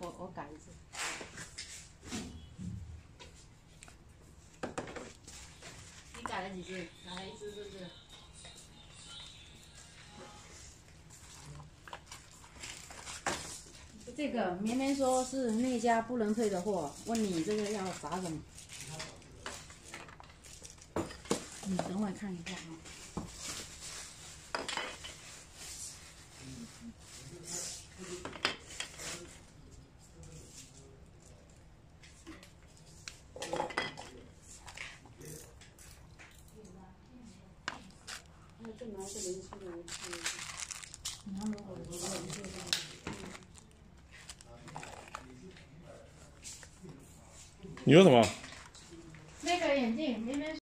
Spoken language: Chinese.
我我改一次。你改了几只？改了一次是不是？这个绵绵说是那家不能退的货，问你这个要啥什么？你等会看一下啊。你说什么？那个眼镜明明。